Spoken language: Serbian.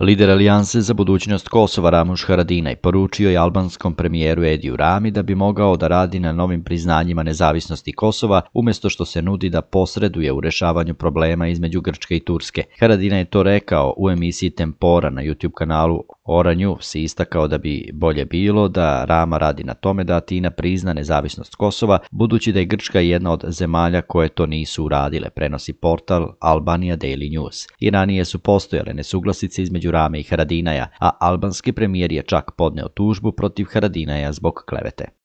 Lider Alijanse za budućnost Kosova Ramuš Haradinaj poručio je albanskom premijeru Ediju Rami da bi mogao da radi na novim priznanjima nezavisnosti Kosova umjesto što se nudi da posreduje u rešavanju problema između Grčke i Turske. Haradinaj je to rekao u emisiji Tempora na YouTube kanalu Ora News i istakao da bi bolje bilo da Rama radi na tome da Atina prizna nezavisnost Kosova, budući da je Grčka jedna od zemalja koje to nisu uradile, prenosi portal Albania Daily News. I ranije su postojale nesuglasice između između Rame i Haradinaja, a albanski premijer je čak podneo tužbu protiv Haradinaja zbog klevete.